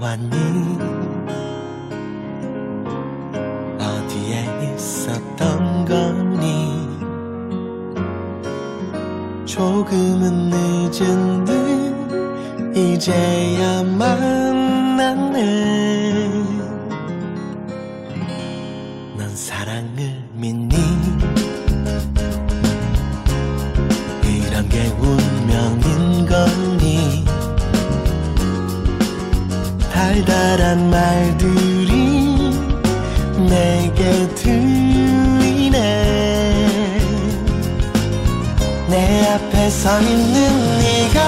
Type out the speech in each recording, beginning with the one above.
왔니? 어디에 있었던 거니? 조금은 늦은 듯 이제야 만났네 달달한 말들이 내게 들리네. 내 앞에 서 있는 네가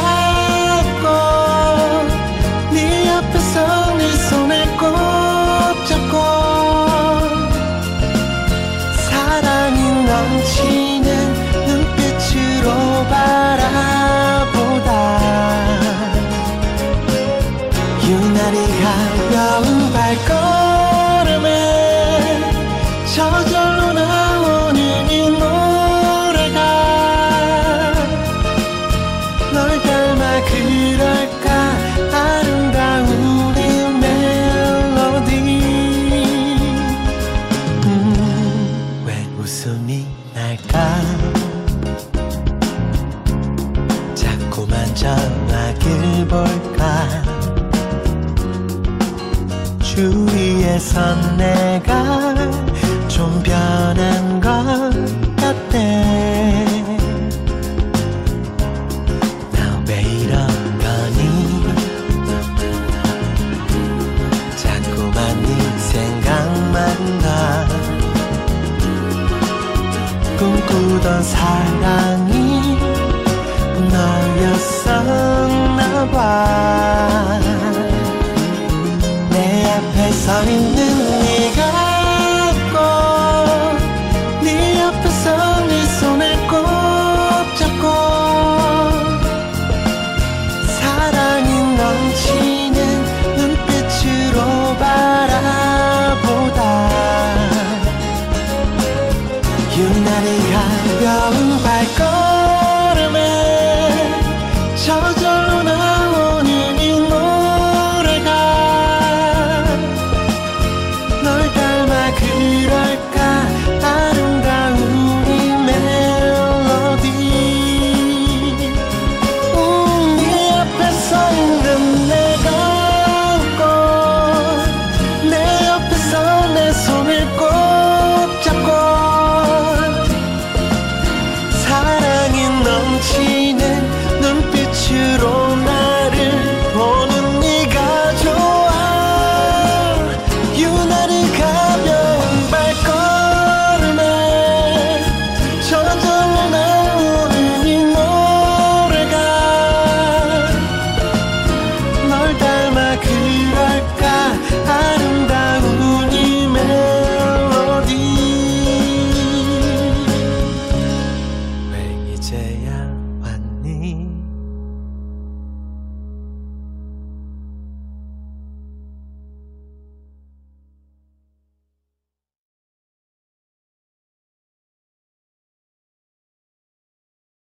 꼭 네 앞에서 네 손을 꼭 잡고 사랑이 넘치 나오는 이 노래가 널 닮아 그럴까? 아름다운 이 멜로디. 음, 왜 웃음이 날까? 자꾸만 전화길 볼까? 주위에선 내가 꿈꾸던 사랑이 너였었나봐. 내 앞에 서 있는 네가 꼭 네 옆에서 네 손을 꼭 잡고 사랑이 넘치